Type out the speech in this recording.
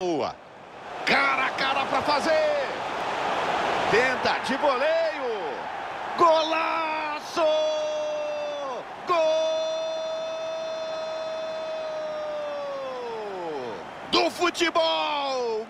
Boa. Cara a cara para fazer. Tenta de voleio. Golaço! Gol! Do futebol!